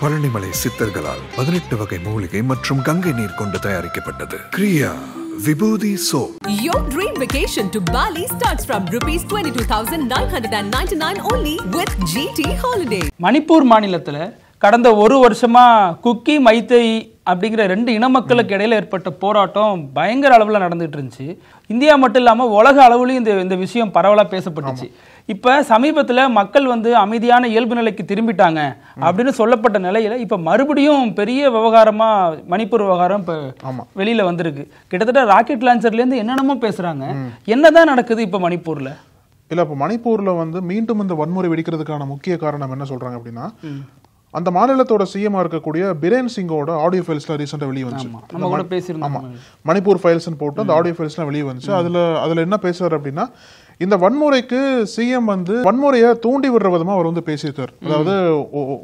பழனிமலை சித்தர்களால் பதினெட்டு வகை மூலிகை மற்றும் கங்கை நீர் கொண்டு தயாரிக்கப்பட்டது Kriya Vibhuti soap Your dream vacation to Bali starts from rupees 22,999 only with GT Holiday. Manipur மாநிலத்தில் கடந்த ஒரு வருஷமா குக்கி மைத்தை அப்படிங்கிற ரெண்டு இன மக்களுக்கு இடையில ஏற்பட்ட போராட்டம் பயங்கர அளவில் நடந்துட்டு இருந்துச்சு. இந்தியா மட்டும் இல்லாமல் உலக அளவுலையும் இந்த இந்த விஷயம் பரவலாக பேசப்பட்டுச்சு. இப்போ சமீபத்தில் மக்கள் வந்து அமைதியான இயல்பு நிலைக்கு திரும்பிட்டாங்க அப்படின்னு சொல்லப்பட்ட நிலையில இப்போ மறுபடியும் பெரிய விவகாரமா மணிப்பூர் விவகாரம் இப்போ வெளியில வந்திருக்கு. கிட்டத்தட்ட ராக்கெட் லான்ச்சர்லேருந்து என்னென்னமோ பேசுறாங்க. என்னதான் நடக்குது இப்போ மணிப்பூர்ல? இல்ல இப்ப மணிப்பூர்ல வந்து மீண்டும் இந்த வன்முறை வெடிக்கிறதுக்கான முக்கிய காரணம் என்ன சொல்றாங்க அப்படின்னா அந்த மாநிலத்தோட சிஎம்மா இருக்கக்கூடிய பிரேன் சிங்கோட ஆடியோ ஃபைல்ஸ்லாம் ரீசெண்டா வெளியே வந்துச்சு. நம்ம கூட பேசியிருந்தோம் ஆமா மணிப்பூர் ஃபைல்ஸ்னு போட்டு அந்த ஆடியோ ஃபைல்ஸ்லாம் வெளியே வந்துச்சு. அதுல அதுல என்ன பேசுறாரு அப்படின்னா இந்த வன்முறைக்கு சிஎம் வந்து வன்முறையை தூண்டி விடுற விதமா அவர் வந்து பேசியிருக்காரு. அதாவது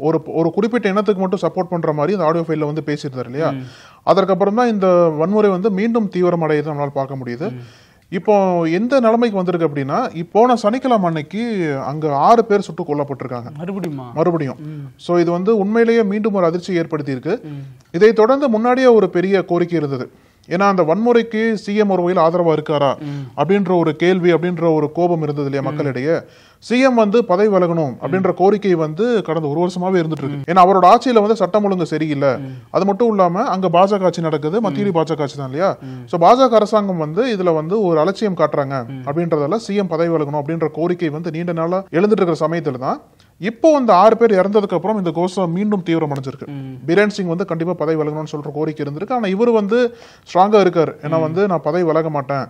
ஒரு ஒரு குறிப்பிட்ட இனத்துக்கு மட்டும் சப்போர்ட் பண்ற மாதிரி இந்த ஆடியோ ஃபைல்ல வந்து பேசியிருந்தார் இல்லையா? அதற்கப்புறம் தான் இந்த வன்முறை வந்து மீண்டும் தீவிரமடையதை நம்மளால பார்க்க முடியுது. இப்போ எந்த நிலைமைக்கு வந்திருக்கு அப்படின்னா போன சனிக்கிழமை அன்னைக்கு அங்க ஆறு பேர் சுட்டு கொல்லப்பட்டிருக்காங்க. மறுபடியுமா? மறுபடியும். சோ இது வந்து உண்மையிலேயே மீண்டும் ஒரு அதிர்ச்சி ஏற்படுத்தி இருக்கு. இதை தொடர்ந்து முன்னாடியே ஒரு பெரிய கோரிக்கை இருந்தது. ஏன்னா அந்த வன்முறைக்கு சிஎம் ஒரு வகையில் ஆதரவா இருக்காரா? அப்படின்ற ஒரு கேள்வி அப்படின்ற ஒரு கோபம் இருந்தது இல்லையா மக்களிடையே? சிஎம் வந்து பதவி விலகணும் அப்படின்ற கோரிக்கை வந்து கடந்த ஒரு வருஷமாவே இருந்துட்டு இருக்கு ஏன்னா அவரோட ஆட்சியில வந்து சட்டம் ஒழுங்கு சரியில்லை. அது மட்டும் இல்லாம அங்க பாஜக ஆட்சி நடக்குது. மத்தியில பாஜக ஆட்சி தான் இல்லையா? சோ பாஜக அரசாங்கம் வந்து இதுல வந்து ஒரு அலட்சியம் காட்டுறாங்க அப்படின்றதால சிஎம் பதவி விலகணும் அப்படின்ற கோரிக்கை வந்து நீண்ட நாளா எழுந்துட்டு இருக்கிற சமயத்துல தான் இப்போ இந்த ஆறு பேர் இறந்ததுக்கு அப்புறம் இந்த கோஷம் மீண்டும் தீவிரம் அடைஞ்சிருக்கு. பிரேன் சிங் வந்து கண்டிப்பா பதவி விலகணும்னு சொல்ற கோரிக்கை இருந்திருக்கு. ஆனா இவர் வந்து ஸ்ட்ராங்கா இருக்காரு. ஏன்னா வந்து நான் பதவி விலக மாட்டேன்.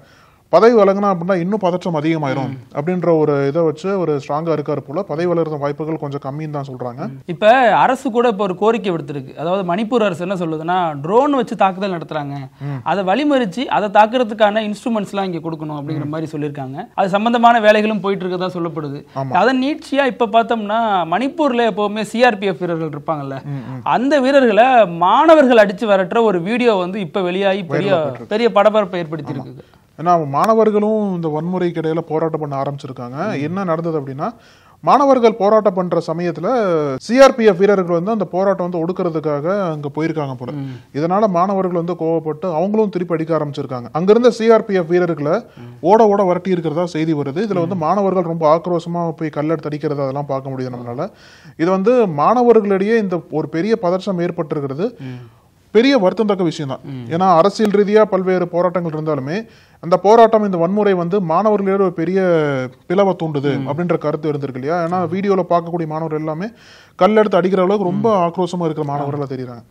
பதவி விலகினா அப்படின்னா இன்னும் பதற்றம் அதிகமாயிரும். அப்படின்ற ஒரு இதை வச்சு ஒரு ஸ்ட்ராங்கா இருக்காரு போல பதவி விலகிற வாய்ப்புகள் கொஞ்சம் கம்மின்னு தான் சொல்றாங்க. இப்ப அரசு கூட இப்ப ஒரு கோரிக்கை விடுத்திருக்கு. அதாவது மணிப்பூர் அரசு என்ன சொல்லுதுன்னா ட்ரோன் வச்சு தாக்குதல் நடத்துறாங்க. அதை வழிமறிச்சு அதை தாக்குறதுக்கான இன்ஸ்ட்ருமெண்ட்ஸ் எல்லாம் இங்க கொடுக்கணும் அப்படிங்கிற மாதிரி சொல்லியிருக்காங்க. அது சம்பந்தமான வேலைகளும் போயிட்டு இருக்கதா சொல்லப்படுது அதன் நீட்சியா இப்ப பார்த்தோம்னா மணிப்பூர்ல எப்பவுமே சிஆர்பிஎஃப் வீரர்கள் இருப்பாங்கல்ல. அந்த வீரர்களை மாணவர்கள் அடிச்சு விரட்டுற ஒரு வீடியோ வந்து இப்ப வெளியாகி பெரிய பெரிய படபரப்பை ஏற்படுத்தி இருக்குது ஏன்னா மாணவர்களும் இந்த வன்முறைக்கு இடையில போராட்டம் பண்ண ஆரம்பிச்சிருக்காங்க. என்ன நடந்தது அப்படின்னா மாணவர்கள் போராட்டம் பண்ற சமயத்துல சிஆர்பிஎஃப் வீரர்கள் வந்து அந்த போராட்டம் வந்து ஒடுக்கிறதுக்காக அங்க போயிருக்காங்க போல. இதனால மாணவர்கள் வந்து கோவப்பட்டு அவங்களும் திருப்பி அடிக்க ஆரம்பிச்சிருக்காங்க. அங்கிருந்த சிஆர்பிஎஃப் வீரர்களை ஓட ஓட விரட்டி இருக்கிறதா செய்தி வருது. இதுல வந்து மாணவர்கள் ரொம்ப ஆக்ரோஷமா போய் கல்லெடுத்து அடிக்கிறது அதெல்லாம் பார்க்க முடியுது நம்மளால. இது வந்து மாணவர்களிடையே இந்த ஒரு பெரிய பதற்றம் ஏற்பட்டிருக்கிறது. பெரிய வருத்தம் தக்க விஷயம் தான் ஏன்னா அரசியல் ரீதியா பல்வேறு போராட்டங்கள் இருந்தாலுமே அந்த போராட்டம் இந்த வன்முறை வந்து மாணவர்களிடையே ஒரு பெரிய பிளவை தூண்டுது அப்படின்ற கருத்து இருந்திருக்கு இல்லையா? ஏன்னா வீடியோல பார்க்கக்கூடிய மாணவர்கள் எல்லாமே கல்லெடுத்து அடிக்கிற அளவுக்கு ரொம்ப ஆக்ரோஷமா இருக்கிற மாணவர்களா தெரியுறாங்க.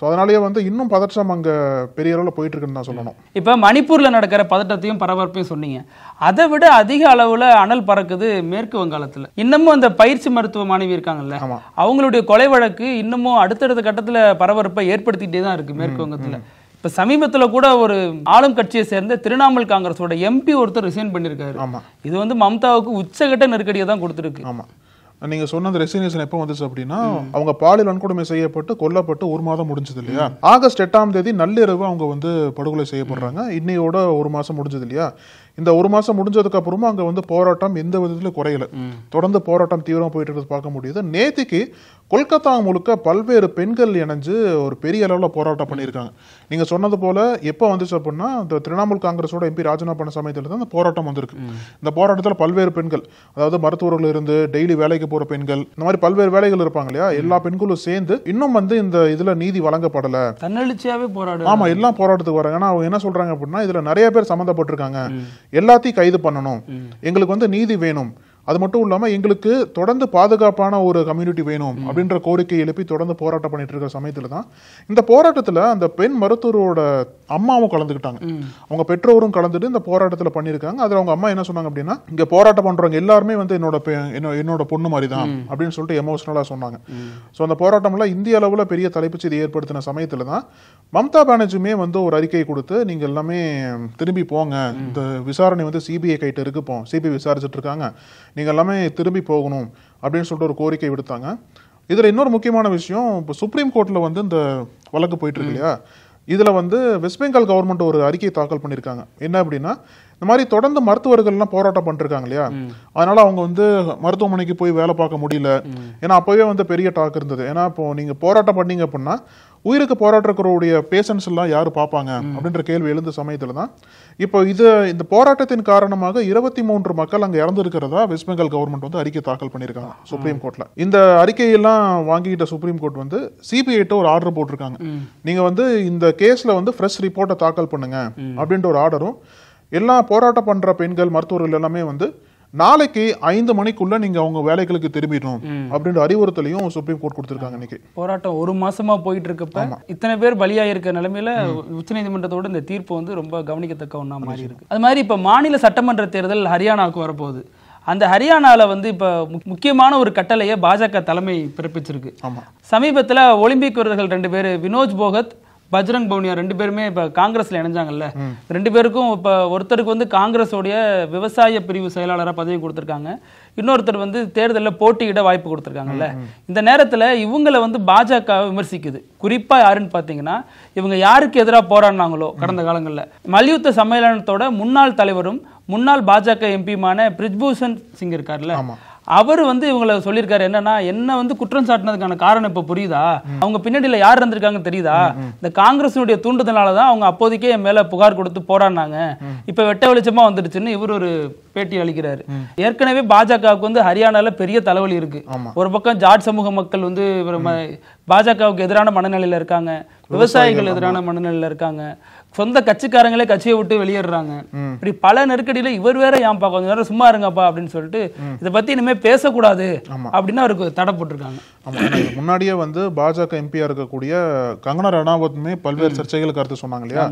ஸோ அதனாலேயே வந்து இன்னும் பதற்றம் அங்க பெரிய அளவுல போயிட்டு இருக்குன்னு தான் சொல்லணும். இப்ப மணிப்பூர்ல நடக்கிற பதட்டத்தையும் பரபரப்பையும் சொன்னீங்க. அதை விட அதிக அளவுல அனல் பறக்குது மேற்கு வங்காளத்துல. இன்னமும் அந்த பயிற்சி மருத்துவ மாணவி இருக்காங்கல்ல. அவங்களுடைய கொலை வழக்கு இன்னமும் அடுத்தடுத்த கட்டத்துல பரபரப்பை ஏற்படுத்திட்டே தான் இருக்கு மேற்கு வங்கத்துல. இப்ப சமீபத்துல கூட ஒரு ஆளும் கட்சியை சேர்ந்த திரிணாமுல் காங்கிரஸோட எம்பி ஒருத்தர் ரிசைன் பண்ணிருக்காரு ஆமா. இது வந்து மம்தாவுக்கு உச்சகட்ட நெருக்கடியை தான் கொடுத்துருக்கு. நீங்க சொன்ன அந்த ரெசிக்னேஷன் எப்போ வந்துச்சு அப்படின்னா அவங்க பாலியல் வன்கொடுமை செய்யப்பட்டு கொல்லப்பட்டு ஒரு மாதம் முடிஞ்சது இல்லையா? ஆகஸ்ட் எட்டாம் தேதி நள்ளிரவு அவங்க வந்து படுகொலை செய்யப்படுறாங்க. இன்னையோட ஒரு மாசம் முடிஞ்சது இல்லையா? இந்த ஒரு மாசம் முடிஞ்சதுக்கு அப்புறமும் அங்க வந்து போராட்டம் எந்த விதத்திலும் குறையல. தொடர்ந்து போராட்டம் தீவிரமா போயிட்டு இருக்கிறது பார்க்க முடியுது. நேத்திக்கு கொல்கத்தா முழுக்க பல்வேறு பெண்கள் இணைஞ்சு ஒரு பெரிய அளவுல போராட்டம் பண்ணியிருக்காங்க. நீங்க சொன்னது போல எப்போ வந்துச்சு அப்படின்னா இந்த திரிணாமுல் காங்கிரஸோட எம்பி ராஜினாமா பண்ண சமயத்துல தான் இந்த போராட்டம் வந்திருக்கு. இந்த போராட்டத்துல பல்வேறு பெண்கள் அதாவது மருத்துவர்கள் இருந்து டெய்லி வேலைக்கு போற பெண்கள் இந்த மாதிரி பல்வேறு வேலைகள் இருப்பாங்க இல்லையா? எல்லா பெண்களும் சேர்ந்து இன்னும் வந்து இந்த இதுல நீதி வழங்கப்படல. தன்னெழுச்சியாவே போராடு ஆமா எல்லாம் போராட்டத்துக்கு வராங்க. ஆனா அவங்க என்ன சொல்றாங்க அப்படின்னா இதுல நிறைய பேர் சம்மந்தப்பட்டிருக்காங்க. எல்லாத்தையும் கைது பண்ணணும். எங்களுக்கு வந்து நீதி வேணும். அது மட்டும் இல்லாம எங்களுக்கு தொடர்ந்து பாதுகாப்பான ஒரு கம்யூனிட்டி வேணும் அப்படின்ற கோரிக்கை எழுப்பி தொடர்ந்து போராட்டம் பண்ணிட்டு இருக்கிற சமயத்துல தான் இந்த போராட்டத்துல அந்த பெண் மருத்துவரோட அம்மாவும் கலந்துக்கிட்டாங்க. அவங்க பெற்றோரும் கலந்துட்டு இந்த போராட்டத்துல பண்ணியிருக்காங்க. அதுல அவங்க அம்மா என்ன சொன்னாங்க அப்படின்னா இங்க போராட்டம் பண்றவங்க எல்லாருமே வந்து என்னோட பெ- என்னோ- என்னோட பொண்ணு மாதிரி தான் அப்படின்னு சொல்லிட்டு எமோஷனலா சொன்னாங்க. சோ அந்த போராட்டம்லாம் இந்திய அளவுல பெரிய தலைப்புச் செய்தி ஏற்படுத்தின சமயத்துல தான் மம்தா பானர்ஜியுமே வந்து ஒரு அறிக்கை கொடுத்து நீங்க எல்லாமே திரும்பி போங்க. இந்த விசாரணை வந்து சிபிஐ கைட்டு இருக்கு இப்போ சிபிஐ விசாரிச்சுட்டு இருக்காங்க. நீங்க எல்லாமே திரும்பி போகணும். அப்படின்னு சொல்லிட்டு ஒரு கோரிக்கை விடுத்தாங்க. இதுல இன்னொரு முக்கியமான விஷயம் இப்போ சுப்ரீம் கோர்ட்ல வந்து இந்த வழக்கு போயிட்டு இருக்கு இல்லையா? இதுல வந்து வெஸ்ட் பெங்கால் கவர்மெண்ட் ஒரு அறிக்கை தாக்கல் பண்ணியிருக்காங்க என்ன அப்படின்னா இந்த மாதிரி தொடர்ந்து மருத்துவர்கள்லாம் போராட்டம் பண்ணிருக்காங்க இல்லையா? அதனால அவங்க வந்து மருத்துவமனைக்கு போய் வேலை பார்க்க முடியல. ஏன்னா அப்பவே வந்து பெரிய டாக் இருந்தது. ஏன்னா இப்போ நீங்க போராட்டம் பண்ணீங்க அப்படின்னா உயிருக்கு போராட்டக்கூடிய பேஷண்ட்ஸ் எல்லாம் யாரு பார்ப்பாங்க? அப்படின்ற கேள்வி எழுந்த சமயத்துல தான் இப்போ இது இந்த போராட்டத்தின் காரணமாக இருபத்தி மூன்று மக்கள் அங்க இறந்திருக்கிறதா வெஸ்ட் பெங்கால் கவர்மெண்ட் வந்து அறிக்கை தாக்கல் பண்ணியிருக்காங்க சுப்ரீம் கோர்ட்ல இந்த அறிக்கையெல்லாம் வாங்கிக்கிட்ட சுப்ரீம் கோர்ட் வந்து சிபிஐட்ட ஒரு ஆர்டர் போட்டிருக்காங்க. நீங்க வந்து இந்த கேஸ்ல வந்து ஃப்ரெஷ் ரிப்போர்ட்டை தாக்கல் பண்ணுங்க அப்படின்ற ஒரு ஆர்டரும் எல்லா போராட்டம் பண்ற பெண்கள் மருத்துவர்கள் எல்லாமே வந்து நாளைக்கு ஐந்து மணிக்குள்ள நீங்க அவங்க வேலைகளுக்கு திரும்பிடணும் அப்படின்ற அறிவுறுத்தலையும் சுப்ரீம் கோர்ட் கொடுத்திருக்காங்க இன்னைக்கு. போராட்டம் ஒரு மாசமா போயிட்டு இருக்கப்ப இத்தனை பேர் பலியாயிருக்க நிலைமையில உச்சநீதிமன்றத்தோட இந்த தீர்ப்பு வந்து ரொம்ப கவனிக்கத்தக்க ஒண்ணா மாறி இருக்கு. அது மாதிரி இப்ப மாநில சட்டமன்ற தேர்தல் ஹரியானாவுக்கு வரப்போகுது. அந்த ஹரியானால வந்து இப்ப முக்கியமான ஒரு கட்டளையை பாஜக தலைமை பிறப்பிச்சிருக்கு. சமீபத்துல ஒலிம்பிக் வீரர்கள் ரெண்டு பேர் வினோஜ் போகத் பஜ்ரங் பவுனியா ரெண்டு பேருமே இப்ப காங்கிரஸ்ல இணைஞ்சாங்கல்ல. ரெண்டு பேருக்கும் இப்ப ஒருத்தருக்கு வந்து காங்கிரஸோடைய விவசாய பிரிவு செயலாளரா பதவி கொடுத்திருக்காங்க. இன்னொருத்தர் வந்து தேர்தலில் போட்டியிட வாய்ப்பு கொடுத்திருக்காங்கல்ல. இந்த நேரத்துல இவங்களை வந்து பாஜக விமர்சிக்குது. குறிப்பா யாருன்னு பாத்தீங்கன்னா இவங்க யாருக்கு எதிராக போராடினாங்களோ கடந்த காலங்கள்ல. மல்யுத்த சம்மேளனத்தோட முன்னாள் தலைவரும் முன்னாள் பாஜக எம்பியுமான பிரிஜ்பூஷன் சிங் இருக்கார்ல. அவர் வந்து இவங்களை சொல்லியிருக்காரு என்னன்னா என்ன வந்து குற்றம் சாட்டினதுக்கான காரணம் இப்ப புரியுதா? அவங்க பின்னாடியில யார் இருந்திருக்காங்க தெரியுதா? இந்த காங்கிரஸினுடைய தூண்டுதனால தான் அவங்க அப்போதைக்கே என் மேல புகார் கொடுத்து போராடினாங்க. இப்ப வெட்ட வெளிச்சமா வந்துடுச்சுன்னு இவர் ஒரு பேட்டி அளிக்கிறாரு. ஏற்கனவே பாஜகவுக்கு வந்து ஹரியானால பெரிய தலைவலி இருக்கு. ஒரு பக்கம் ஜாட் சமூக மக்கள் வந்து பாஜகவுக்கு எதிரான மனநிலையில இருக்காங்க. விவசாயிகள் எதிரான மனநிலையில இருக்காங்க. சொந்த கட்சிக்காரங்களே கட்சியை விட்டு வெளியேறாங்க இப்படி பல நெருக்கடியில இவர் வேற ஏன்பா கொஞ்ச நேரம் சும்மா இருங்கப்பா அப்படின்னு சொல்லிட்டு இதை பத்தி இனிமே பேசக்கூடாது அப்படின்னு அவருக்கு தடை போட்டிருக்காங்க. முன்னாடியே வந்து பாஜக எம்பியா இருக்கக்கூடிய கங்கனா ரணாவத்துமே பல்வேறு சர்ச்சைகள் கருத்து சொன்னாங்க இல்லையா?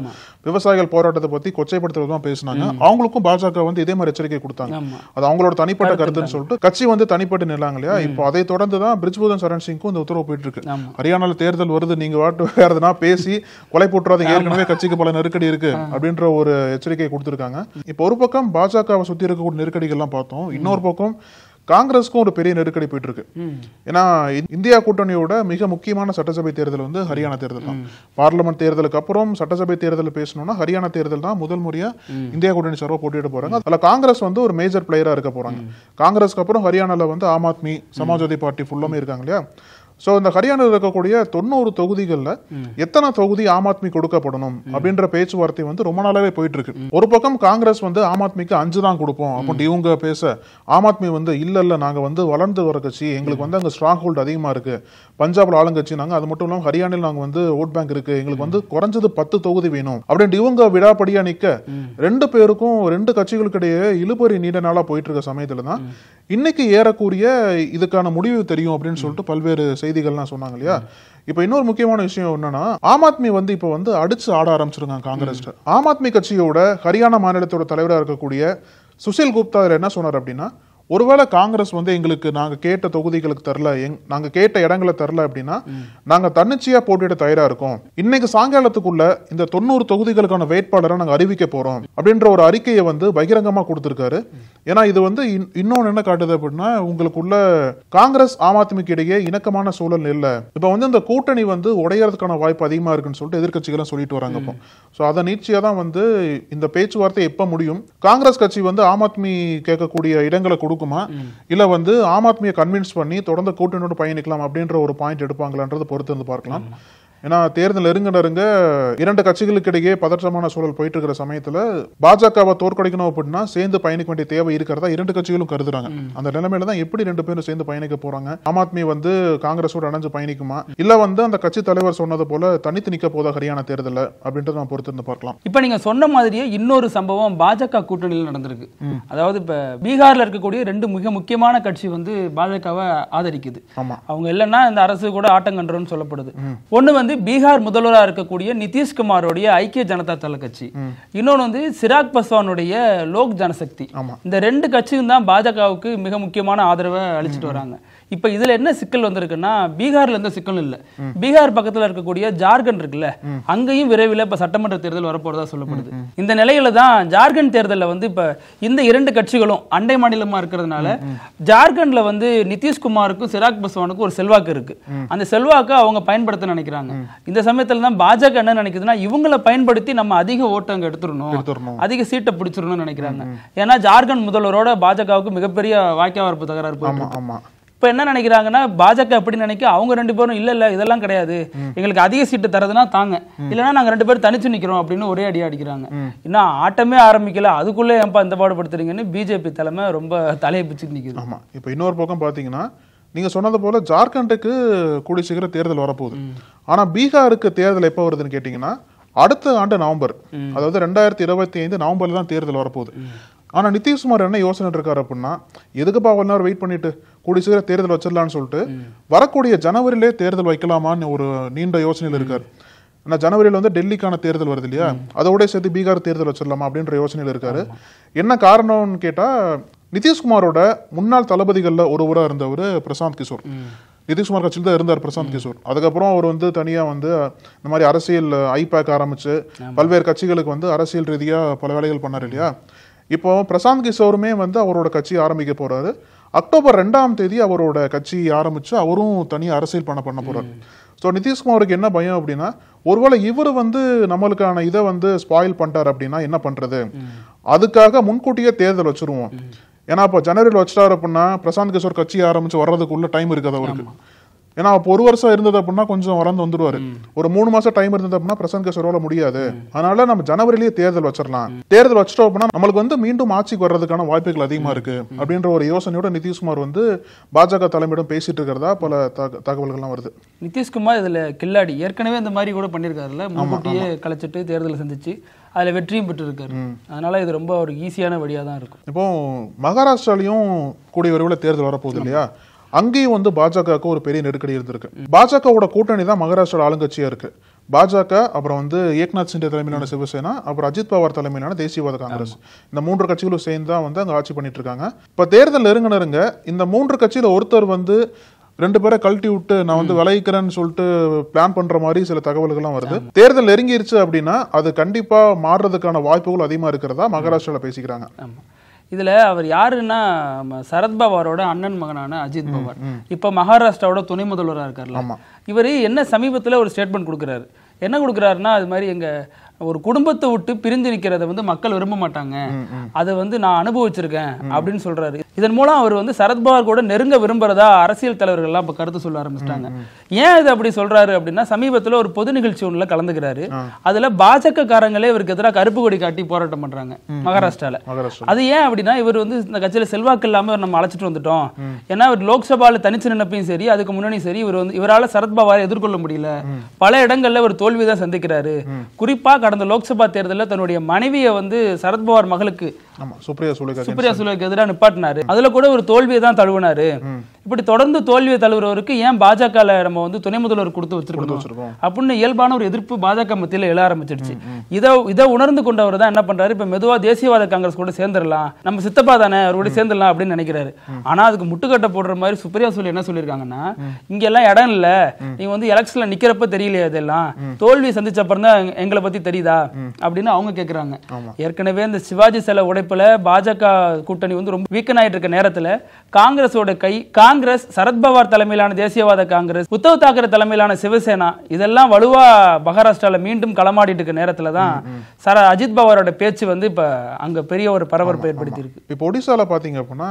விவசாயிகள் போராட்டத்தை பத்தி கொச்சைப்படுத்துறதுதான் பேசினாங்க. அவங்களுக்கும் பாஜக வந்து இதே மாதிரி எச்சரிக்கை கொடுத்தாங்க. அது அவங்களோட தனிப்பட்ட கருத்துன்னு சொல்லிட்டு கட்சி வந்து தனிப்பட்டு நில்லாங்க இல்லையா? இப்போ அதை தொடர்ந்து தான் பிரிஜ்பூதன் சரண் சிங்க்கும் இந்த உத்தரவு போயிட்டு இருக்கு. ஹரியானால தேர்தல் வருது நீங்க வாட்டு வேற எதுனா பேசி கொலை போட்டுறாதீங்க. ஏற்கனவே கட்சிக்கு பல நெருக்கடி இருக்கு அப்படின்ற ஒரு எச்சரிக்கை கொடுத்திருக்காங்க. இப்போ ஒரு பக்கம் பாஜகவை சுத்தி இருக்கக்கூடிய நெருக்கடிகள்லாம் பார்த்தோம். இன்னொரு பக்கம் காங்கிரஸ்க்கும் ஒரு பெரிய நெருக்கடி போயிட்டு இருக்கு ஏன்னா இந்தியா கூட்டணியோட மிக முக்கியமான சட்டசபை தேர்தல் வந்து ஹரியானா தேர்தல் தான். பார்லிமெண்ட் தேர்தலுக்கு அப்புறம் சட்டசபை தேர்தல் பேசணும்னா ஹரியானா தேர்தல் தான் முதல் முறையா இந்தியா கூட்டணி சார்பா போட்டியிட போறாங்க. அதுல காங்கிரஸ் வந்து ஒரு மேஜர் பிளேயரா இருக்க போறாங்க. காங்கிரஸ்க்கு அப்புறம் ஹரியானால வந்து ஆம் ஆத்மி சமாஜ்வாதி பார்ட்டி ஃபுல்லாமே இருக்காங்க இல்லையா? சோ இந்த ஹரியானாவில் இருக்கக்கூடிய தொண்ணூறு தொகுதிகள்ல எத்தனை தொகுதி ஆம் ஆத்மி கொடுக்கப்படணும் அப்படின்ற பேச்சுவார்த்தை வந்து ரொம்ப நாளாவே போயிட்டு இருக்கு ஒரு பக்கம் காங்கிரஸ் வந்து ஆம் ஆத்மிக்கு அஞ்சு தான் கொடுப்போம். அப்படி இவங்க பேச ஆம் ஆத்மி வந்து இல்ல இல்ல நாங்க வந்து வளர்ந்து வர கட்சி எங்களுக்கு வந்து அங்க ஸ்ட்ராங் ஹோல்டு அதிகமா இருக்கு. பஞ்சாப்ல ஆளுங்கட்சி நாங்க அது மட்டும் இல்லாம ஹரியானாவில் நாங்க வந்து ஓட் பேங்க் இருக்கு. எங்களுக்கு வந்து குறைஞ்சது பத்து தொகுதி வேணும். அப்படின்ட்டு இவங்க விடாப்படியா நிக்க ரெண்டு பேருக்கும் ரெண்டு கட்சிகளுக்கு இடையே இழுபறி நீண்ட நாளா போயிட்டு இருக்க சமயத்துல தான் இன்னைக்கு ஏறக்கூடிய இதுக்கான முடிவு தெரியும் அப்படின்னு சொல்லிட்டு பல்வேறு செய்திகள்லாம் சொன்னாங்க இல்லையா? இப்போ இன்னொரு முக்கியமான விஷயம் என்னன்னா ஆம் ஆத்மி வந்து இப்போ வந்து அடிச்சு ஆட ஆரம்பிச்சிருக்காங்க காங்கிரஸ் ஆம் ஆத்மி கட்சியோட ஹரியானா மாநிலத்தோட தலைவராக இருக்கக்கூடிய சுசில் குப்தா என்ன சொன்னார் அப்படின்னா ஒருவேளை காங்கிரஸ் வந்து எங்களுக்கு நாங்க கேட்ட தொகுதிகளுக்கு தரல எங் நாங்க கேட்ட இடங்களை தரல அப்படின்னா நாங்க தன்னிச்சையா போட்டியிட தயாரா இருக்கோம். இன்னைக்கு சாயங்காலத்துக்குள்ள இந்த தொண்ணூறு தொகுதிகளுக்கான வேட்பாளரை நாங்க அறிவிக்க போறோம் அப்படின்ற ஒரு அறிக்கையை வந்து பகிரங்கமா கொடுத்திருக்காரு. ஏன்னா இது வந்து இன்- இன்னொன்னு என்ன காட்டுது அப்படின்னா உங்களுக்குள்ள காங்கிரஸ் ஆம் ஆத்மிக்கு இடையே இணக்கமான சூழல் இல்ல. இப்ப வந்து இந்த கூட்டணி வந்து உடையறதுக்கான வாய்ப்பு அதிகமா இருக்குன்னு சொல்லிட்டு எதிர்க்கட்சிகளும் சொல்லிட்டு வராங்க இப்போ. சோ அதை நீட்சியா தான் வந்து இந்த பேச்சுவார்த்தை எப்ப முடியும்? காங்கிரஸ் கட்சி வந்து ஆம் ஆத்மி கேட்கக்கூடிய இடங்களை கொடுக்குமா இல்ல வந்து ஆம் ஆத்மியை கன்வின்ஸ் பண்ணி தொடர்ந்து கூட்டணியோடு பயணிக்கலாம் அப்படின்ற ஒரு பாயிண்ட் எடுப்பாங்களான்றது பொறுத்து வந்து பார்க்கலாம் ஏன்னா தேர்தல் நெருங்க நெருங்க இரண்டு கட்சிகளுக்கு இடையே பதற்றமான சூழல் போயிட்டு இருக்கிற சமயத்துல பாஜகவை தோற்கடிக்கணும் அப்படின்னா சேர்ந்து பயணிக்க வேண்டிய தேவை இருக்கிறதா இரண்டு கட்சிகளும் கருதுறாங்க. அந்த நிலைமையில தான் எப்படி ரெண்டு பேரும் சேர்ந்து பயணிக்க போறாங்க? ஆம் ஆத்மி வந்து காங்கிரஸோட அணைஞ்சு பயணிக்குமா? இல்ல வந்து அந்த கட்சி தலைவர் சொன்னது போல தனித்து நிக்க போதா ஹரியானா தேர்தலில்? அப்படின்றத நம்ம பொறுத்து இருந்து பார்க்கலாம். இப்ப நீங்க சொன்ன மாதிரியே இன்னொரு சம்பவம் பாஜக கூட்டணியில் நடந்திருக்கு. அதாவது இப்ப பீகார்ல இருக்கக்கூடிய ரெண்டு மிக முக்கியமான கட்சி வந்து பாஜகவை ஆதரிக்குது. ஆமா. அவங்க இல்லைன்னா இந்த அரசு கூட ஆட்டங்கன்றோன்னு சொல்லப்படுது. ஒண்ணு வந்து பீகார் முதல்வரா இருக்கக்கூடிய நிதிஷ்குமாரோடைய ஐக்கிய ஜனதா தள கட்சி இன்னொன்னு வந்து சிராக் பஸ்வானுடைய லோக் ஜனசக்தி. இந்த ரெண்டு கட்சியும் தான் பாஜகவுக்கு மிக முக்கியமான ஆதரவை அளிச்சிட்டு வராங்க. இப்ப இதுல என்ன சிக்கல் வந்திருக்குன்னா பீகார்ல எந்த சிக்கலும் இல்ல. பீகார் பக்கத்துல இருக்கக்கூடிய ஜார்க்கண்ட் இருக்குல்ல அங்கேயும் விரைவில் இப்ப சட்டமன்ற தேர்தல் வரப்போறதா சொல்லப்படுது. இந்த நிலையில தான் ஜார்க்கண்ட் தேர்தல்ல வந்து இப்ப இந்த இரண்டு கட்சிகளும் அண்டை மாநிலமா இருக்கிறதுனால ஜார்க்கண்ட்ல வந்து நிதிஷ்குமாருக்கும் சிராக் பஸ்வானுக்கும் ஒரு செல்வாக்கு இருக்கு. அந்த செல்வாக்கை அவங்க பயன்படுத்த நினைக்கிறாங்க. இந்த சமயத்துல தான் பாஜக என்ன நினைக்குதுன்னா இவங்களை பயன்படுத்தி நம்ம அதிக ஓட்டு அங்க எடுத்துடணும். அதிக சீட்டை பிடிச்சிடணும்னு நினைக்கிறாங்க. ஏன்னா ஜார்க்கண்ட் முதல்வரோட பாஜகவுக்கு மிகப்பெரிய வாய்க்கா வரப்பு தகராறு. ஆமா. இப்ப என்ன நினைக்கிறாங்கன்னா பாஜக எப்படி நினைக்க அவங்க ரெண்டு பேரும் இல்ல இல்ல இதெல்லாம் கிடையாது. எங்களுக்கு அதிக சீட்டு தரதுன்னா தாங்க. இல்லைன்னா நாங்க ரெண்டு பேரும் தனிச்சு நிக்கிறோம் அப்படின்னு ஒரே அடி அடிக்கிறாங்க. இன்னும் ஆட்டமே ஆரம்பிக்கல. அதுக்குள்ளே ஏன்பா இந்த பாடுபடுத்துறீங்கன்னு பிஜேபி தலைமை ரொம்ப தலையை பிச்சுட்டு நிக்குது. ஆமா. இப்போ இன்னொரு பக்கம் பாத்தீங்கன்னா நீங்க சொன்னது போல ஜார்க்கண்டுக்கு கூடிய சீக்கிரம் தேர்தல் வரப்போகுது. ஆனா பீகாருக்கு தேர்தல் எப்போ வருதுன்னு கேட்டீங்கன்னா அடுத்த ஆண்டு நவம்பர். அதாவது ரெண்டாயிரத்தி இருபத்தி ஐந்து நவம்பர்ல தான் தேர்தல் வரப்போகுது. ஆனா நிதிஷ்குமார் என்ன யோசனை இருக்காரு அப்படின்னா எதுக்குப்பா ஒன் நேரம் வெயிட் பண்ணிட்டு கூடிய சீக்கிரம் தேர்தல் வச்சிடலாம்னு சொல்லிட்டு வரக்கூடிய ஜனவரியிலே தேர்தல் வைக்கலாமான்னு ஒரு நீண்ட யோசனையில் இருக்காரு. ஆனா ஜனவரியில வந்து டெல்லிக்கான தேர்தல் வருது இல்லையா? அதோட சேர்த்து பீகார் தேர்தல் வச்சிடலாமா அப்படின்ற யோசனையில் இருக்காரு. என்ன காரணம்னு கேட்டா நிதிஷ்குமாரோட முன்னாள் தளபதிகள்ல ஒருவரா இருந்தவர் பிரசாந்த் கிஷோர். நிதிஷ்குமார் கட்சியில் தான் இருந்தார் பிரசாந்த் கிஷோர். அதுக்கப்புறம் அவர் வந்து தனியா வந்து இந்த மாதிரி அரசியல் ஐபேக் ஆரம்பிச்சு பல்வேறு கட்சிகளுக்கு வந்து அரசியல் ரீதியா பல வேலைகள் பண்ணார் இல்லையா? இப்போ பிரசாந்த் கிஷோருமே வந்து அவரோட கட்சி ஆரம்பிக்க போறாரு. அக்டோபர் ரெண்டாம் தேதி அவரோட கட்சி ஆரம்பிச்சு அவரும் தனியா அரசியல் பண்ண பண்ண போறாரு. ஸோ நிதிஷ்குமாருக்கு என்ன பயம் அப்படின்னா ஒருவேளை இவர் வந்து நம்மளுக்கான இதை வந்து ஸ்பாயில் பண்ணிட்டார் அப்படின்னா என்ன பண்றது? அதுக்காக முன்கூட்டியே தேர்தல் வச்சிருவோம். ஏன்னா இப்போ ஜனவரியில் வச்சிட்டாரு அப்படின்னா பிரசாந்த் கிஷோர் கட்சி ஆரம்பிச்சு வர்றதுக்குள்ள டைம் இருக்காது அவருக்கு. ஏன்னா அப்போ ஒரு வருஷம் இருந்தது அப்படின்னா கொஞ்சம் வறந்து வந்துருவாரு. ஒரு மூணு மாசம் டைம் இருந்தது அப்படின்னா பிரசாந்த் கிஷோரோட முடியாது. அதனால நம்ம ஜனவரிலேயே தேர்தல் வச்சிடலாம். தேர்தல் வச்சிட்டோம் அப்படின்னா நம்மளுக்கு வந்து மீண்டும் ஆட்சிக்கு வர்றதுக்கான வாய்ப்புகள் அதிகமா இருக்கு. அப்படின்ற ஒரு யோசனையோட நிதிஷ்குமார் வந்து பாஜக தலைமையிடம் பேசிட்டு இருக்கிறதா பல தக- தகவல்கள்லாம் வருது. நிதிஷ்குமார் இதுல கில்லாடி. ஏற்கனவே இந்த மாதிரி கூட பண்ணியிருக்காருல்ல? முன்கூட்டியே கலைச்சிட்டு தேர்தலை சந்திச்சு அதுல வெற்றியும் பெற்றிருக்காரு. அதனால இது ரொம்ப ஒரு ஈஸியான வழியா தான் இருக்கும். இப்போ மகாராஷ்டிராலையும் கூடிய விரைவில் தேர்தல் வரப்போகுது இல்லையா? அங்கேயும் வந்து பாஜகவுக்கு ஒரு பெரிய நெருக்கடி இருந்திருக்கு. பாஜகவோட கூட்டணி தான் மகாராஷ்டிரா ஆளுங்கட்சியா இருக்கு. பாஜக அப்புறம் வந்து ஏக்நாத் சிண்டே தலைமையிலான சிவசேனா அப்புறம் அஜித் பவார் தலைமையிலான தேசியவாத காங்கிரஸ். இந்த மூன்று கட்சிகளும் சேர்ந்து தான் வந்து அங்க ஆட்சி பண்ணிட்டு இருக்காங்க. இப்ப தேர்தல் நெருங்க நெருங்க இந்த மூன்று கட்சியில ஒருத்தர் வந்து ரெண்டு பேரை கழட்டி விட்டு நான் வந்து விளைவிக்கிறேன்னு சொல்லிட்டு பிளான் பண்ற மாதிரி சில தகவல்கள்லாம் வருது. தேர்தல் நெருங்கிருச்சு அப்படின்னா அது கண்டிப்பா மாறுறதுக்கான வாய்ப்புகள் அதிகமா இருக்கிறதா மகாராஷ்டிரால பேசிக்கிறாங்க. இதுல அவர் யாருன்னா சரத்பவாரோட அண்ணன் மகனான அஜித் பவார். இப்ப மகாராஷ்டிராவோட துணை முதல்வரா இருக்கார்ல. இவர் என்ன சமீபத்துல ஒரு ஸ்டேட்மெண்ட் கொடுக்குறாரு. என்ன கொடுக்குறாருன்னா அது மாதிரி எங்க ஒரு குடும்பத்தை விட்டு பிரிஞ்சு நிக்கிறத வந்து மக்கள் விரும்ப மாட்டாங்க. அதை வந்து நான் அனுபவிச்சிருக்கேன் அப்படின்னு சொல்றாரு. இதன் மூலம் அவர் வந்து சரத்பவார் கூட நெருங்க விரும்புறதா அரசியல் தலைவர்கள் எல்லாம் இப்ப கருத்து சொல்ல ஆரம்பிச்சிட்டாங்க. ஏன் இது அப்படி சொல்றாரு அப்படின்னா சமீபத்துல ஒரு பொது நிகழ்ச்சி ஒண்ணுல கலந்துக்கிறாரு. அதுல பாஜக காரங்களே இவருக்கு எதிராக கருப்பு கொடி காட்டி போராட்டம் பண்றாங்க மகாராஷ்டிரால. மகாராஷ்டிரா. அது ஏன் அப்படின்னா இவர் வந்து இந்த கட்சியில செல்வாக்கு இல்லாம நம்ம அழைச்சிட்டு வந்துட்டோம். ஏன்னா இவர் லோக்சபால தனிச்சு நின்னப்பையும் சரி அதுக்கு முன்னாடி சரி இவர் வந்து இவரால சரத்பவாரை எதிர்கொள்ள முடியல. பல இடங்கள்ல ஒரு தோல்வி தான் சந்திக்கிறாரு. குறிப்பா கடந்த லோக்சபா தேர்தலில் தன்னுடைய மனைவியை வந்து சரத்பவார் மகளுக்கு சுப்ரியா சுலேகா சுப்ரியா சுலேக்கு எதிராக நிப்பாட்டினாரு. அதுல கூட ஒரு தோல்வியை தான் தழுவினாரு. இப்படி தொடர்ந்து தோல்வியை தழுவுறவருக்கு ஏன் பாஜகல நம்ம வந்து துணை முதல்வர் கொடுத்து வச்சிருக்கோம். அப்படின்னு இயல்பான ஒரு எதிர்ப்பு பாஜக மத்தியில எழ ஆரம்பிச்சிடுச்சு. இதை இதை உணர்ந்து கொண்டவர் தான் என்ன பண்றாரு? இப்ப மெதுவா தேசியவாத காங்கிரஸ் கூட சேர்ந்துடலாம். நம்ம சித்தப்பா தானே அவர் கூட சேர்ந்துடலாம் அப்படின்னு நினைக்கிறாரு. ஆனா அதுக்கு முட்டுக்கட்டை போடுற மாதிரி சுப்ரியா சுலே என்ன சொல்லியிருக்காங்கன்னா இங்க எல்லாம் இடம் இல்ல. நீங்க வந்து எலெக்ஷன்ல நிக்கிறப்ப தெரியலையா இதெல்லாம் தோல்வி சந்திச்ச அப்புறம் தான் எங்க- எங்களை பத்தி தெரியுதா? அப்படின்னு அவங்க கேக்குறாங்க. ஏற்கனவே இந்த சிவாஜி சிலை உடைப்புல பாஜக கூட்டணி வந்து ரொம்ப வீக்கன் ஆயிட்டு இருக்க நேரத்துல காங்கிரஸோட கை காங்கிரஸ் சரத்பவார் தலைமையிலான தேசியவாத காங்கிரஸ் உத்தவ் தாக்கரே தலைமையிலான சிவசேனா இதெல்லாம் வலுவா மகாராஷ்டிரால மீண்டும் களமாடிட்டு இருக்க நேரத்துல தான் சர அஜித் பவாரோட பேச்சு வந்து இப்ப அங்க பெரிய ஒரு பரபரப்பை ஏற்படுத்தி இருக்கு. இப்போ ஒடிசால பாத்தீங்க அப்படின்னா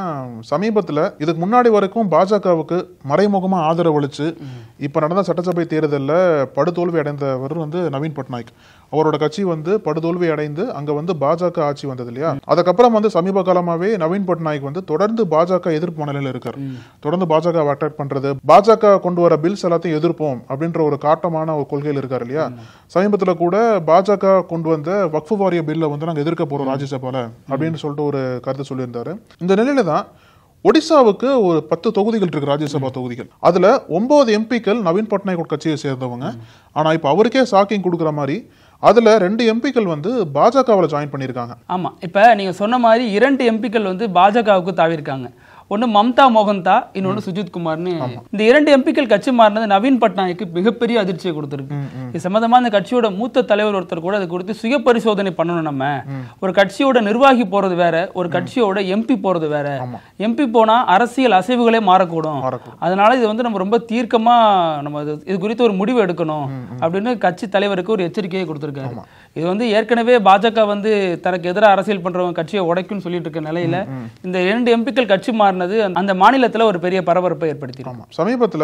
சமீபத்துல இதுக்கு முன்னாடி வரைக்கும் பாஜகவுக்கு மறைமுகமா ஆதரவு அளிச்சு இப்ப நடந்த சட்டசபை தேர்தல்ல படுதோல்வி அடைந்தவர் வந்து நவீன் பட்நாயக். அவரோட கட்சி வந்து படுதோல்வி அடைந்து அங்க வந்து பாஜக ஆட்சி வந்தது இல்லையா? அதுக்கப்புறம் வந்து சமீப காலமாவே நவீன் பட்நாயக் வந்து தொடர்ந்து பாஜக எதிர்ப்பு மனநிலையில இருக்காரு. தொடர்ந்து பாஜக அட்டாக் பண்றது பாஜக கொண்டு வர பில்ஸ் எல்லாத்தையும் எதிர்ப்போம் அப்படின்ற ஒரு காட்டமான ஒரு கொள்கையில் இருக்காரு இல்லையா? சமீபத்துல கூட பாஜக கொண்டு வந்த வக்ஃபு வாரிய பில்லை வந்து நாங்க எதிர்க்க போறோம் ராஜ்யசபால அப்படின்னு சொல்லிட்டு ஒரு கருத்து சொல்லியிருந்தாரு. இந்த நிலையில தான் ஒடிசாவுக்கு ஒரு பத்து தொகுதிகள் இருக்கு ராஜ்யசபா தொகுதிகள். அதுல ஒன்பது எம்பிக்கள் நவீன் பட்நாயக் கட்சியை சேர்ந்தவங்க. ஆனா இப்ப அவருக்கே ஷாக்கிங் கொடுக்குற மாதிரி அதில் ரெண்டு எம்பிக்கள் வந்து பாஜகவில் ஜாயின் பண்ணியிருக்காங்க. ஆமாம் இப்போ நீங்கள் சொன்ன மாதிரி இரண்டு எம்பிக்கள் வந்து பாஜகவுக்கு தாவிருக்காங்க ஒன்னு மம்தா மோகன்தா இன்னொன்னு சுஜித் குமார்னு இந்த இரண்டு எம்பிக்கள் கட்சி மாறினது நவீன் பட்நாயக்கு மிகப்பெரிய அதிர்ச்சியை கொடுத்திருக்கு. இது சம்பந்தமா அந்த கட்சியோட மூத்த தலைவர் ஒருத்தர் கூட அது குறித்து சுய பரிசோதனை பண்ணணும் நம்ம. ஒரு கட்சியோட நிர்வாகி போறது வேற ஒரு கட்சியோட எம்பி போறது வேற. எம்பி போனா அரசியல் அசைவுகளே மாறக்கூடும். அதனால இது வந்து நம்ம ரொம்ப தீர்க்கமா நம்ம இது- இது குறித்து ஒரு முடிவு எடுக்கணும் அப்படின்னு கட்சி தலைவருக்கு ஒரு எச்சரிக்கையை கொடுத்திருக்காரு. இது வந்து ஏற்கனவே பாஜக வந்து தனக்கு எதிராக அரசியல் பண்றவங்க கட்சியை உடைக்கும்னு சொல்லிட்டு இருக்க நிலையில இந்த இரண்டு எம்பிக்கள் கட்சி மாறினது அந்த மாநிலத்துல ஒரு பெரிய பரபரப்பை ஏற்படுத்தியிருக்கு ஆமா. சமீபத்துல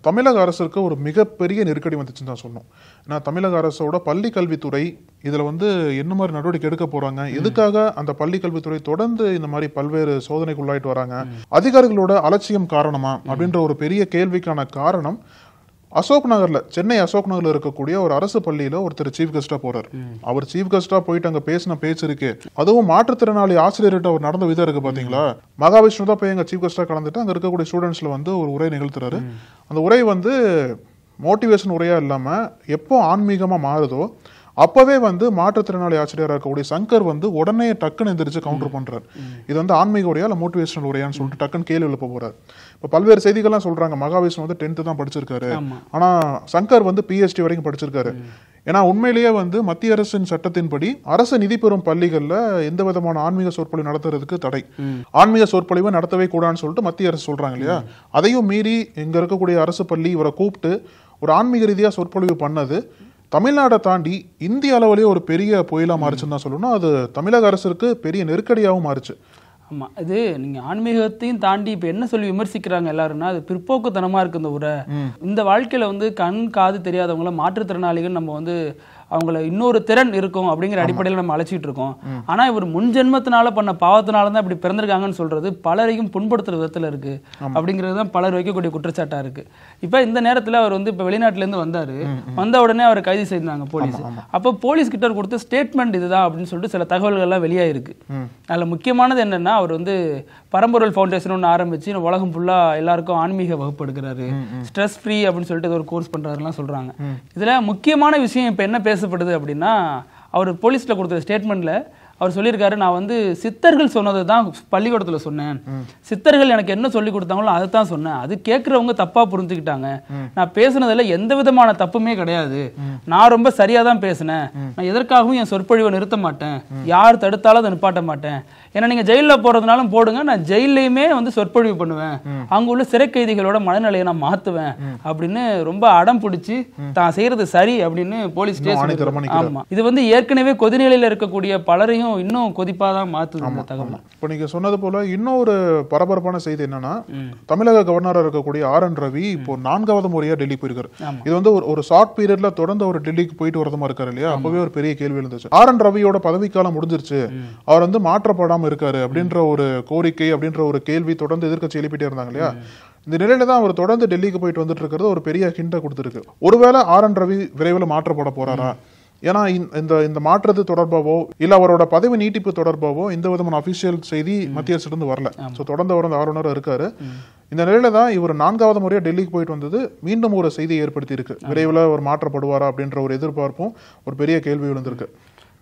தமிழக அரசுக்கு ஒரு மிகப்பெரிய நெருக்கடி வந்துச்சுன்னு தான் சொல்லணும். ஏன்னா தமிழக அரசோட பள்ளி கல்வித்துறை இதுல வந்து என்ன மாதிரி நடவடிக்கை எடுக்க போறாங்க எதுக்காக அந்த பள்ளி கல்வித்துறை தொடர்ந்து இந்த மாதிரி பல்வேறு சோதனைக்கு உள்ளாயிட்டு வராங்க அதிகாரிகளோட அலட்சியம் காரணமா அப்படின்ற ஒரு பெரிய கேள்விக்கான காரணம் அசோக் நகர்ல சென்னை அசோக் நகர்ல இருக்கக்கூடிய ஒரு அரசு பள்ளியில ஒருத்தர் சீஃப் கெஸ்டா போறாரு. அவர் சீஃப் கெஸ்டா போயிட்டு அங்க பேசின பேச்சு இருக்கு. அதுவும் மாற்றுத்திறனாளி ஆசிரியர்கிட்ட அவர் நடந்த விதம் இருக்கு பாத்தீங்களா? மகாவிஷ்ணு தான் போய் எங்க சீஃப் கெஸ்டா கலந்துட்டு அங்க இருக்கக்கூடிய ஸ்டூடெண்ட்ஸ்ல வந்து ஒரு உரை நிகழ்த்துறாரு. அந்த உரை வந்து மோட்டிவேஷன் உரையா இல்லாம எப்போ ஆன்மீகமா மாறுதோ அப்பவே வந்து மாற்றுத்திறனாளி ஆசிரியராக இருக்கக்கூடிய சங்கர் வந்து உடனே டக்குன்னு எந்திரிச்சு கவுண்டர் பண்றாரு. இது வந்து ஆன்மீக உரையா இல்ல மோட்டிவேஷனல் உரையான்னு சொல்லிட்டு டக்குன்னு கேள்வி எழுப்ப போறாரு. இப்ப பல்வேறு செய்திகள்லாம் சொல்றாங்க. மகாவிஷ்ணு வந்து டென்த்து தான் படிச்சிருக்காரு. ஆமா. ஆனா சங்கர் வந்து பிஹெச்டி வரைக்கும் படிச்சிருக்காரு. ஏன்னா உண்மையிலேயே வந்து மத்திய அரசின் சட்டத்தின்படி அரசு நிதி பெறும் பள்ளிகள்ல எந்த விதமான ஆன்மீக சொற்பொழிவு நடத்துறதுக்கு தடை. ஆன்மீக சொற்பொழிவு நடத்தவே கூடாதுன்னு சொல்லிட்டு மத்திய அரசு சொல்றாங்க இல்லையா? அதையும் மீறி இங்க இருக்கக்கூடிய அரசு பள்ளி இவரை கூப்பிட்டு ஒரு ஆன்மீக ரீதியா சொற்பொழிவு பண்ணது. தமிழ்நாடை தாண்டி இந்திய அளவிலேயே ஒரு பெரிய புயலா மாறுச்சுன்னு தான் சொல்லணும். அது தமிழக அரசுக்கு பெரிய நெருக்கடியாகவும் மாறுச்சு. ஆமா இது நீங்க ஆன்மீகத்தையும் தாண்டி இப்ப என்ன சொல்லி விமர்சிக்கிறாங்க எல்லாருன்னா அது பிற்போக்குத்தனமா இருக்கு இந்த உரை இந்த வாழ்க்கையில வந்து கண் காது தெரியாதவங்கள மாற்றுத்திறனாளிகள் நம்ம வந்து அவங்கள இன்னொரு திறன் இருக்கும் அப்படிங்கிற அடிப்படையில் நம்ம அழைச்சிட்டு இருக்கோம். ஆனா இவர் முன் ஜென்மத்தினால பண்ண பாவத்தினால தான் இப்படி பிறந்திருக்காங்கன்னு சொல்றது பலரையும் புண்படுத்துற விதத்துல இருக்கு அப்படிங்கிறது தான் பலர் வைக்கக்கூடிய குற்றச்சாட்டா இருக்கு. இப்ப இந்த நேரத்துல அவர் வந்து இப்ப வெளிநாட்டுல இருந்து வந்தாரு. வந்த உடனே அவரை கைது செய்தாங்க போலீஸ். அப்ப போலீஸ் கிட்ட கொடுத்த ஸ்டேட்மெண்ட் இதுதான் அப்படின்னு சொல்லிட்டு சில தகவல்கள் எல்லாம் வெளியாயிருக்கு. அதுல முக்கியமானது என்னன்னா அவர் வந்து பரம்பொருள் ஃபவுண்டேஷன் ஒன்று ஆரம்பிச்சு உலகம் ஃபுல்லா எல்லாருக்கும் ஆன்மீக வகுப்பு எடுக்கிறாரு ஸ்ட்ரெஸ் ஃப்ரீ அப்படின்னு சொல்லிட்டு ஒரு கோர்ஸ் பண்றாருலாம் சொல்றாங்க. இதுல முக்கியமான விஷயம் இப்ப என்ன பேசப்படுது அப்படின்னா அவர் போலீஸ்ல கொடுத்த ஸ்டேட்மெண்ட்ல அவர் சொல்லியிருக்காரு நான் வந்து சித்தர்கள் சொன்னதை தான் பள்ளிக்கூடத்துல சொன்னேன். சித்தர்கள் எனக்கு என்ன சொல்லி கொடுத்தாங்களோ அதை தான் சொன்னேன். அது கேட்குறவங்க தப்பா புரிஞ்சுக்கிட்டாங்க. நான் பேசுனதுல எந்த விதமான தப்புமே கிடையாது. நான் ரொம்ப சரியா தான் பேசினேன் நான் எதற்காகவும் என் சொற்பொழிவை நிறுத்த மாட்டேன். யார் தடுத்தாலும் அதை நிப்பாட்ட மாட்டேன். ஏன்னா நீங்க ஜெயிலில் போறதுனாலும் போடுங்க நான் ஜெயிலையுமே வந்து சொற்பொழிவு பண்ணுவேன். அங்க உள்ள சிறை கைதிகளோட மனநிலையை நான் மாத்துவேன் அப்படின்னு ரொம்ப அடம் பிடிச்சி தான் செய்யறது சரி அப்படின்னு போலீஸ் இன்னும் ஸ்டேஷன் ஆணித்தரமா நிக்கிறாரு. ஆமா. இது வந்து ஏற்கனவே கொதிநிலையில இருக்கக்கூடிய பலரையும் இன்னும் கொதிப்பாதான் மாத்துது இந்த தகவல். இப்போ நீங்க சொன்னது போல இன்னொரு பரபரப்பான செய்தி என்னன்னா தமிழக கவர்னரா இருக்கக்கூடிய ஆர் என் ரவி இப்போ நான்காவது முறையா டெல்லி போயிருக்காரு. இது வந்து ஒரு ஒரு ஷார்ட் பீரியட்ல தொடர்ந்து அவர் டெல்லிக்கு போயிட்டு வரதுமா இருக்காரு இல்லையா? அப்பவே ஒரு பெரிய கேள்வி எழுந்துச்சு. ஆர் என் ரவியோட பதவிக்காலம் முடிஞ்சிருச்சு. அவர் வந்து மாற்றப்படாம இருக்காரு அப்படின்ற ஒரு கோரிக்கை அப்படின்ற ஒரு கேள்வி தொடர்ந்து எதிர்க்கட்சி எழுப்பிட்டே இருந்தாங்க இல்லையா? இந்த நிலையில தான் அவர் தொடர்ந்து டெல்லிக்கு போயிட்டு வந்துட்டு இருக்கிறது ஒரு பெரிய ஹிண்ட கொடுத்துருக்கு. ஒருவேளை ஆர் என் ரவி விரைவில் மாற்றப்பட போறாரா? ஏன்னா இந்த- இந்த இந்த மாற்றது தொடர்பாவோ இல்ல அவரோட பதவி நீட்டிப்பு தொடர்பாவோ எந்த விதமான அபிஷியல் செய்தி மத்திய அரசுல இருந்து வரல. சோ தொடர்ந்து அவர் அந்த ஆளுநர் இருக்காரு இந்த நிலையில தான் இவர் நான்காவது முறையா டெல்லிக்கு போயிட்டு வந்தது மீண்டும் ஒரு செய்தியை ஏற்படுத்தி இருக்கு விரைவில் அவர் மாற்றப்படுவாரா அப்படின்ற ஒரு எதிர்பார்ப்பும் ஒரு பெரிய கேள்வி விழுந்திருக்கு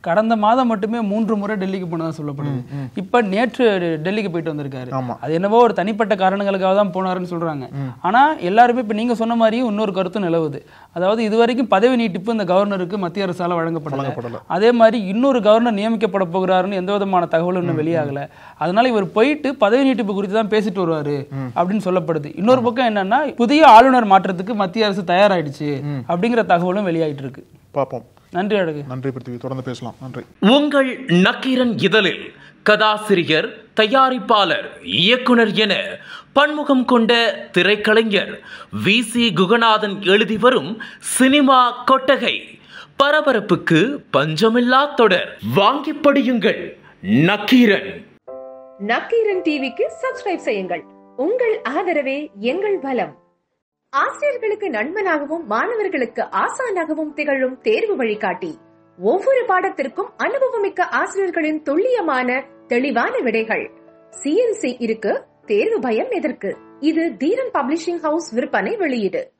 கடந்த மாதம் மட்டுமே மூன்று முறை டெல்லிக்கு போனதா சொல்லப்படுது. இப்ப நேற்று டெல்லிக்கு போயிட்டு வந்திருக்காரு. அது என்னவோ ஒரு தனிப்பட்ட காரணங்களுக்காக தான் போனாருன்னு சொல்றாங்க. ஆனா எல்லாருமே இப்ப நீங்க சொன்ன மாதிரியும் இன்னொரு கருத்து நிலவுது. அதாவது இதுவரைக்கும் பதவி நீட்டிப்பு இந்த கவர்னருக்கு மத்திய அரசால வழங்கப்படல. அதே மாதிரி இன்னொரு கவர்னர் நியமிக்கப்பட போகிறாருன்னு எந்த விதமான தகவலும் இன்னும் வெளியாகல. அதனால இவர் போயிட்டு பதவி நீட்டிப்பு குறித்து தான் பேசிட்டு வருவாரு அப்படின்னு சொல்லப்படுது. இன்னொரு பக்கம் என்னன்னா புதிய ஆளுநர் மாற்றத்துக்கு மத்திய அரசு தயாராயிடுச்சு அப்படிங்கிற தகவலும் வெளியாயிட்டு இருக்கு. பார்ப்போம். நன்றி அழகு. நன்றி பிருத்திவி தொடர்ந்து பேசலாம். நன்றி. உங்கள் நக்கீரன் இதழில் கதாசிரியர் தயாரிப்பாளர் இயக்குனர் என பன்முகம் கொண்ட திரைக்கலைஞர் வி. சி. குகநாதன் எழுதி வரும் சினிமா கொட்டகை பரபரப்புக்கு பஞ்சமில்லா தொடர். வாங்கி படியுங்கள் நக்கீரன். நக்கீரன் டிவிக்கு சப்ஸ்கிரைப் செய்யுங்கள். உங்கள் ஆதரவே எங்கள் பலம். ஆசிரியர்களுக்கு நண்பனாகவும் மாணவர்களுக்கு ஆசானாகவும் திகழும் தேர்வு வழிகாட்டி. ஒவ்வொரு பாடத்திற்கும் அனுபவமிக்க ஆசிரியர்களின் துல்லியமான தெளிவான விடைகள். சிஎன்சி இருக்கு தேர்வு பயம் எதற்கு? இது தீரன் பப்ளிஷிங் ஹவுஸ் விற்பனை வெளியீடு.